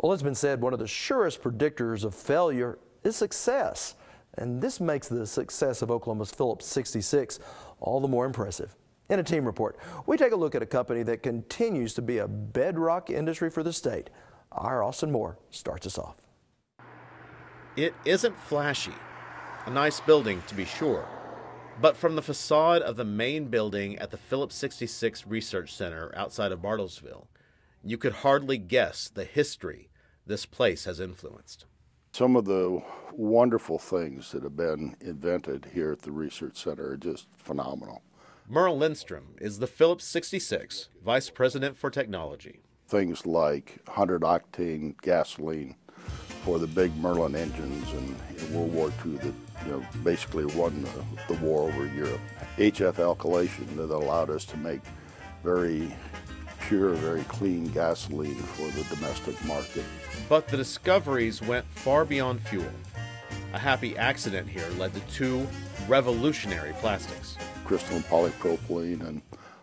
Well, it's been said one of the surest predictors of failure is success. And this makes the success of Oklahoma's Phillips 66 all the more impressive. In a team report, we take a look at a company that continues to be a bedrock industry for the state. Our Austin Moore starts us off. It isn't flashy. A nice building, to be sure. But from the facade of the main building at the Phillips 66 Research Center outside of Bartlesville, you could hardly guess the history this place has influenced. Some of the wonderful things that have been invented here at the Research Center are just phenomenal. Merl Lindstrom is the Phillips 66 Vice President for Technology. Things like 100 octane gasoline for the big Merlin engines in, in World War II that you know, basically won the, the war over Europe. HF alkylation that allowed us to make very pure, very clean gasoline for the domestic market. But the discoveries went far beyond fuel. A happy accident here led to two revolutionary plastics. Crystalline polypropylene and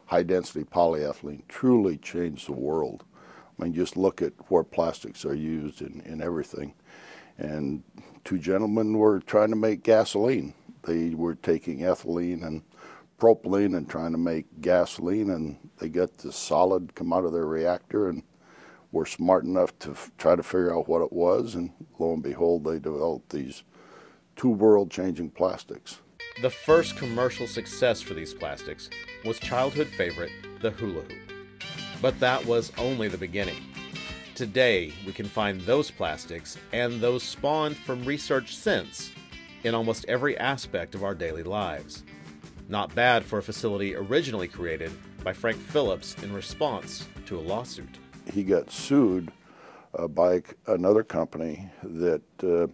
high density polyethylene truly changed the world. I mean, just look at where plastics are used in, in everything. And two gentlemen were trying to make gasoline. They were taking ethylene and propylene and trying to make gasoline, and they got the solid come out of their reactor and were smart enough to try to figure out what it was. And lo and behold, they developed these two world changing plastics. The first commercial success for these plastics was childhood favorite, the hula hoop. But that was only the beginning. Today, we can find those plastics and those spawned from research since in almost every aspect of our daily lives. Not bad for a facility originally created by Frank Phillips in response to a lawsuit. He got sued uh, by another company that uh,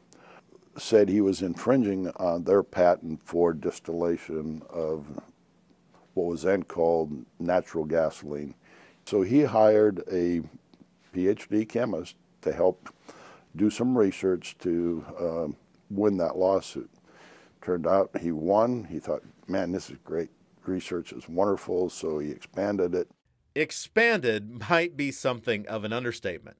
said he was infringing on their patent for distillation of what was then called natural gasoline. So he hired a PhD chemist to help do some research to uh, win that lawsuit. Turned out he won. He thought, man, this is great. Research is wonderful, so he expanded it. Expanded might be something of an understatement.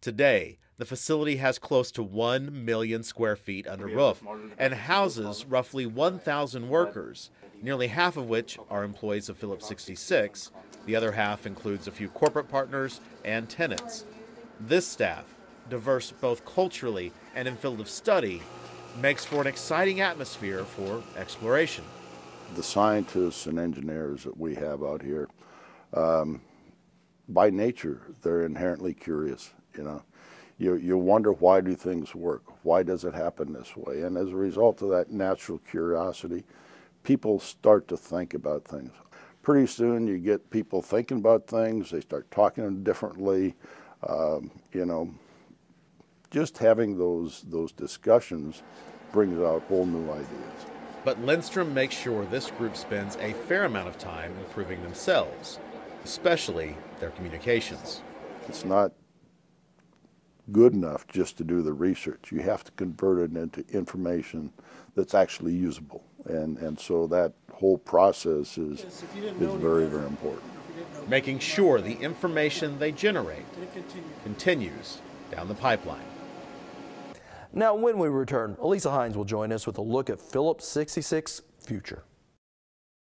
Today, the facility has close to 1 million square feet under roof and houses roughly 1,000 workers, nearly half of which are employees of Phillips 66. The other half includes a few corporate partners and tenants. This staff, diverse both culturally and in field of study, makes for an exciting atmosphere for exploration. The scientists and engineers that we have out here, um, by nature, they're inherently curious, you know you, you wonder why do things work? Why does it happen this way? And as a result of that natural curiosity, people start to think about things. Pretty soon you get people thinking about things, they start talking differently, um, you know, just having those, those discussions brings out whole new ideas. But Lindstrom makes sure this group spends a fair amount of time improving themselves, especially their communications. It's not good enough just to do the research. You have to convert it into information that's actually usable. And, and so that whole process is, yes, is very, very important. Making sure the information they generate continues down the pipeline. Now, when we return, Elisa Hines will join us with a look at Phillips 66 future.